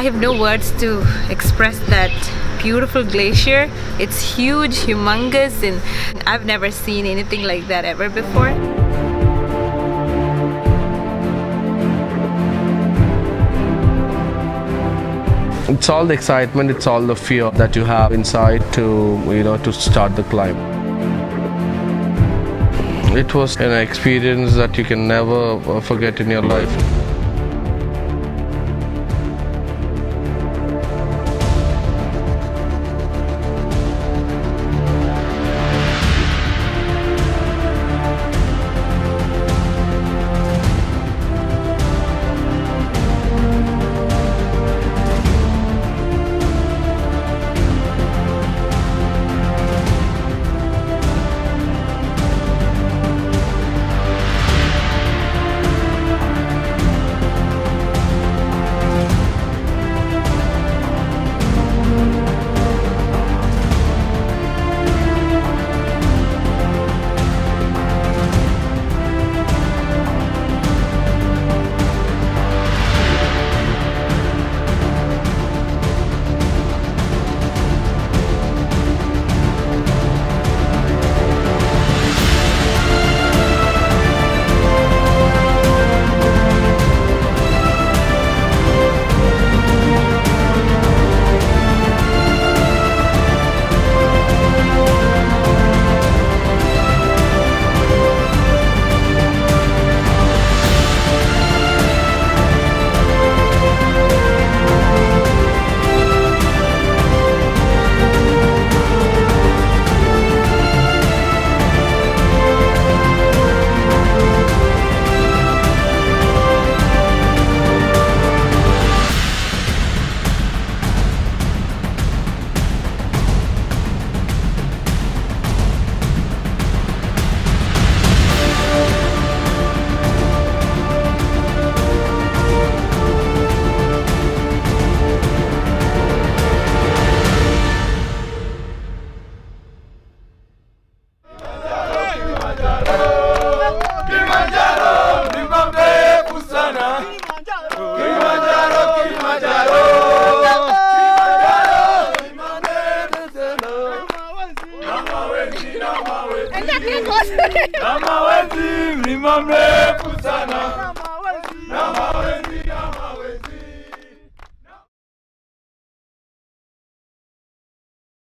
I have no words to express that beautiful glacier. It's huge, humongous, and I've never seen anything like that ever before. It's all the excitement, it's all the fear that you have inside to, you know, to start the climb. It was an experience that you can never uh, forget in your life. Mama wezi mlima mrefu sana, mama wezi